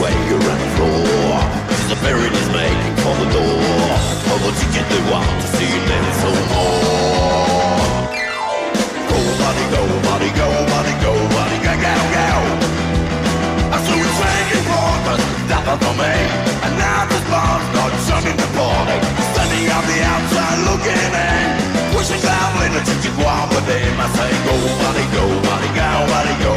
where on the floor. She's a parent is making for the door. How much you get they want to see never so more. Go buddy, go buddy, go buddy, go buddy, go go go. I saw you hanging but that was for me. And now this bar's not shutting the morning. Standing on the outside looking in. Wishing loudly that you could walk with him. I say go buddy, go buddy, go buddy. go.